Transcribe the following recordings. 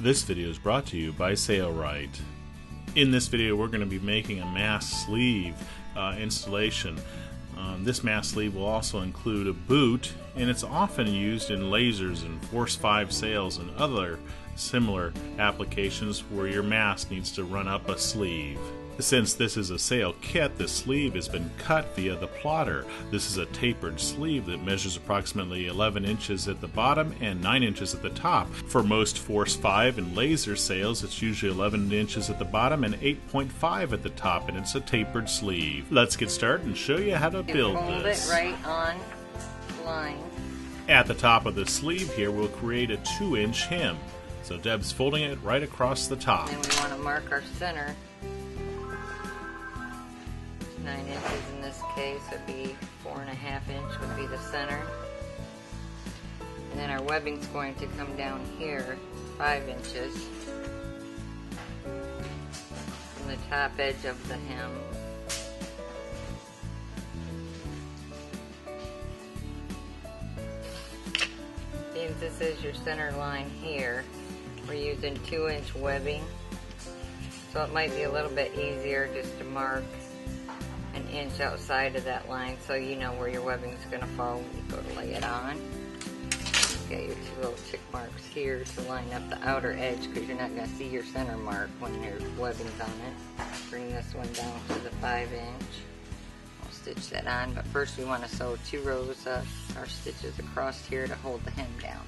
This video is brought to you by Sailrite. In this video we're going to be making a mast sleeve uh, installation. Um, this mast sleeve will also include a boot and it's often used in lasers and Force 5 sails and other similar applications where your mast needs to run up a sleeve. Since this is a sail kit, the sleeve has been cut via the plotter. This is a tapered sleeve that measures approximately 11 inches at the bottom and 9 inches at the top. For most Force 5 and laser sails, it's usually 11 inches at the bottom and 8.5 at the top, and it's a tapered sleeve. Let's get started and show you how to build hold this. it right on line. At the top of the sleeve here, we'll create a 2 inch hem. So Deb's folding it right across the top. And we want to mark our center. This case would be four and a half inch would be the center. And then our webbing's going to come down here, five inches. From the top edge of the hem. Since this is your center line here, we're using two inch webbing. So it might be a little bit easier just to mark inch outside of that line so you know where your webbing is going to fall when you go to lay it on. Get your two little tick marks here to line up the outer edge because you're not going to see your center mark when your webbing's on it. Bring this one down to the 5 inch. We'll stitch that on, but first we want to sew two rows of our stitches across here to hold the hem down.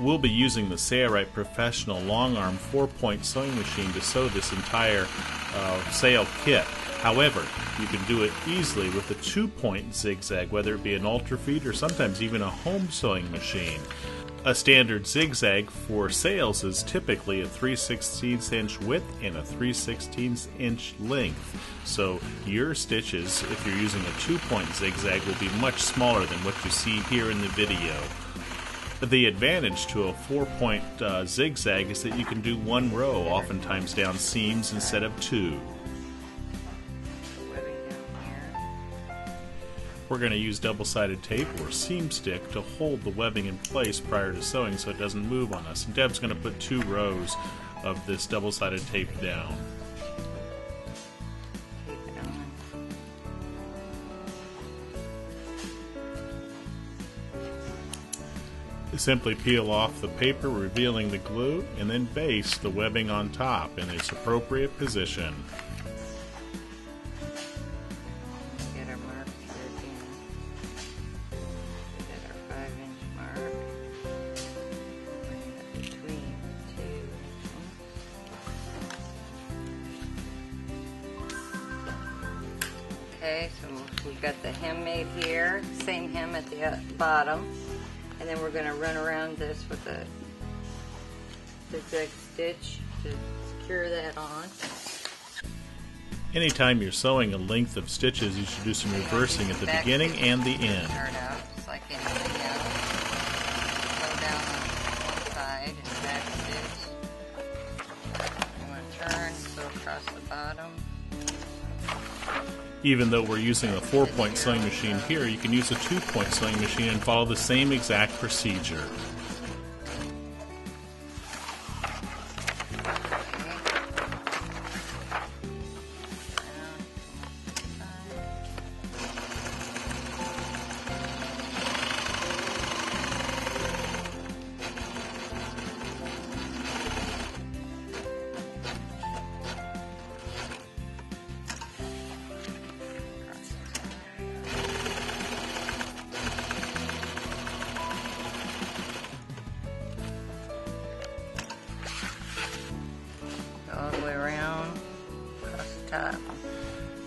We'll be using the Sailrite Professional Long Arm 4-point sewing machine to sew this entire uh, sail kit. However, you can do it easily with a 2-point zigzag, whether it be an Ultrafeed or sometimes even a home sewing machine. A standard zigzag for sails is typically a 3 16 inch width and a 3 16 inch length. So your stitches, if you're using a 2 point zigzag, will be much smaller than what you see here in the video. The advantage to a four point uh, zigzag is that you can do one row, oftentimes down seams instead of two. We're going to use double sided tape or seam stick to hold the webbing in place prior to sewing so it doesn't move on us. And Deb's going to put two rows of this double sided tape down. Simply peel off the paper, revealing the glue, and then baste the webbing on top in its appropriate position. Okay, so we've got the hem made here, same hem at the uh, bottom, and then we're going to run around this with a zigzag stitch to secure that on. Anytime you're sewing a length of stitches, you should do some reversing at the beginning and the end. Start out like anything else. Go down on one side and back Even though we're using a four point sewing machine here, you can use a two point sewing machine and follow the same exact procedure.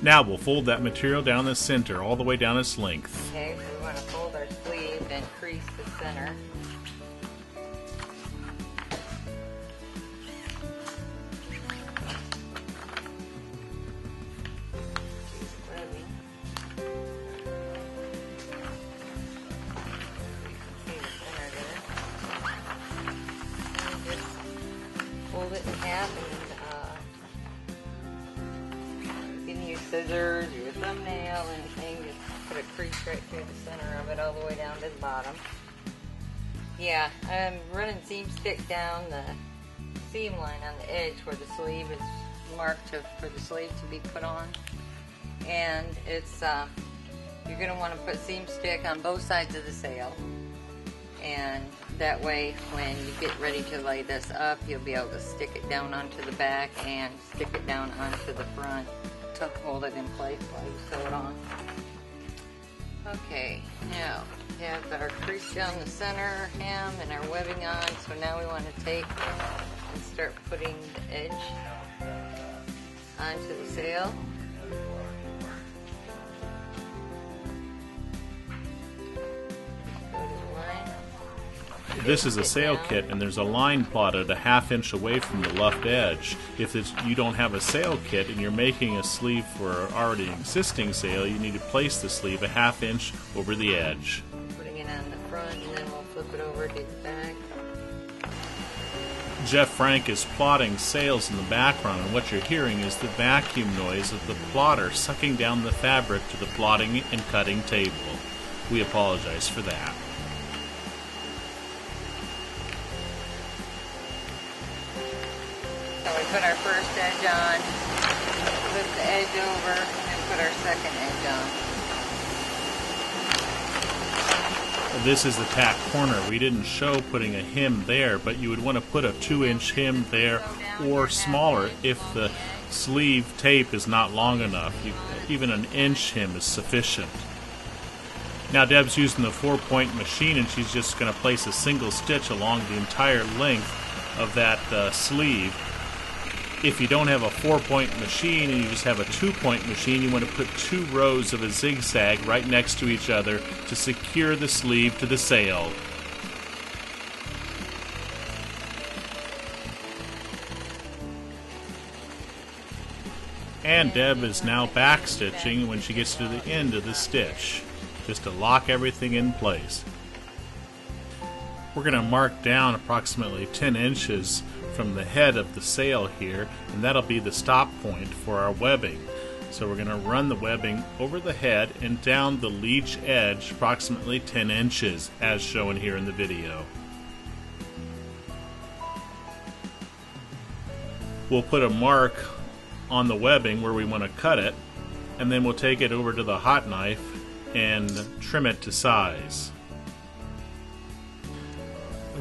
Now we'll fold that material down the center all the way down its length. Okay, so we want to fold our sleeve and crease the center. Fold it in half scissors your thumbnail, anything, just put a crease right through the center of it all the way down to the bottom. Yeah, I'm running seam stick down the seam line on the edge where the sleeve is marked to, for the sleeve to be put on. And it's, uh, you're going to want to put seam stick on both sides of the sail. And that way, when you get ready to lay this up, you'll be able to stick it down onto the back and stick it down onto the front to hold it in place while you sew it on. Okay, now we have our crease down the center hem and our webbing on. So now we want to take and start putting the edge onto the sail. This is a sail kit, and there's a line plotted a half inch away from the left edge. If it's, you don't have a sail kit and you're making a sleeve for an already existing sail, you need to place the sleeve a half inch over the edge. Putting it on the front and then we'll flip it over to the back. Jeff Frank is plotting sails in the background, and what you're hearing is the vacuum noise of the plotter sucking down the fabric to the plotting and cutting table. We apologize for that. Put our first edge on, flip the edge over, and then put our second edge on. This is the tack corner. We didn't show putting a hem there, but you would want to put a two inch hem there or smaller if the sleeve tape is not long enough. You, even an inch hem is sufficient. Now Deb's using the four point machine and she's just going to place a single stitch along the entire length of that uh, sleeve. If you don't have a four point machine and you just have a two point machine, you want to put two rows of a zigzag right next to each other to secure the sleeve to the sail. And Deb is now backstitching when she gets to the end of the stitch, just to lock everything in place. We're going to mark down approximately 10 inches from the head of the sail here, and that'll be the stop point for our webbing. So we're going to run the webbing over the head and down the leech edge approximately 10 inches, as shown here in the video. We'll put a mark on the webbing where we want to cut it, and then we'll take it over to the hot knife and trim it to size.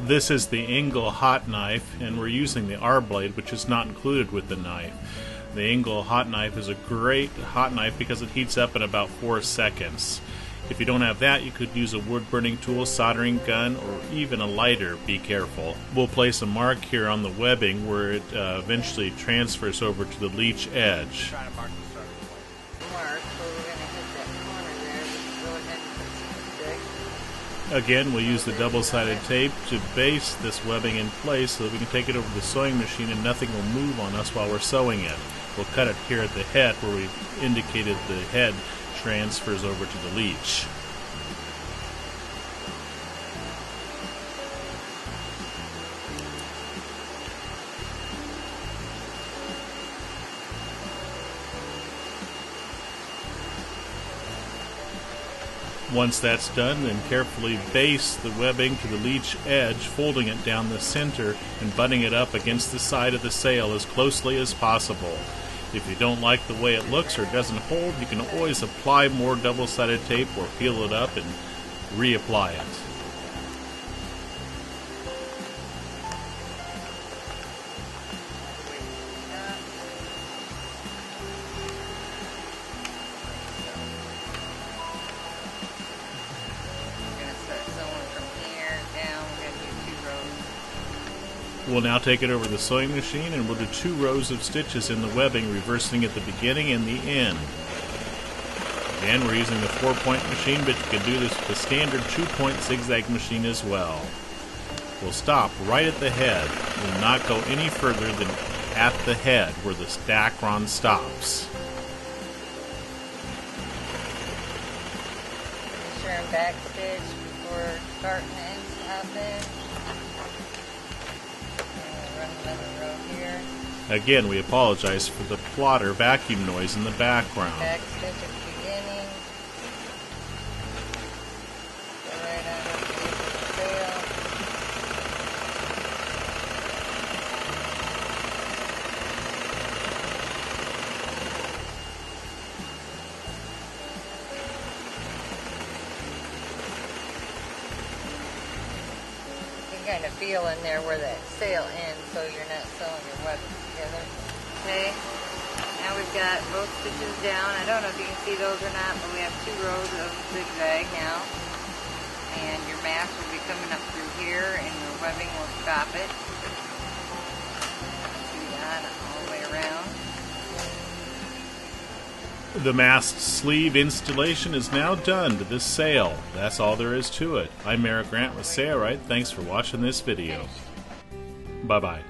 This is the Engel hot knife, and we're using the R blade, which is not included with the knife. The Engel hot knife is a great hot knife because it heats up in about 4 seconds. If you don't have that, you could use a wood burning tool, soldering gun, or even a lighter. Be careful. We'll place a mark here on the webbing where it uh, eventually transfers over to the leech edge. Again, we'll use the double-sided tape to base this webbing in place so that we can take it over the sewing machine and nothing will move on us while we're sewing it. We'll cut it here at the head where we've indicated the head transfers over to the leech. Once that's done, then carefully base the webbing to the leech edge, folding it down the center and butting it up against the side of the sail as closely as possible. If you don't like the way it looks or doesn't hold, you can always apply more double sided tape or peel it up and reapply it. We'll now take it over the sewing machine and we'll do two rows of stitches in the webbing, reversing at the beginning and the end. Again, we're using the four point machine, but you can do this with the standard two point zigzag machine as well. We'll stop right at the head. We'll not go any further than at the head where the Dacron stops. Sure backstitch before starting the top edge. And run another row here. Again, we apologize for the plotter vacuum noise in the background. Backstitch at the beginning. Go right on up to the sail. Kind of feel in there where that sail ends so you're not sewing your webbing together. Okay, now we've got both stitches down. I don't know if you can see those or not, but we have two rows of zigzag now. And your mast will be coming up through here and your webbing will stop it. The mast sleeve installation is now done to this sail. That's all there is to it. I'm Eric Grant with Sailrite. Thanks for watching this video. Bye bye.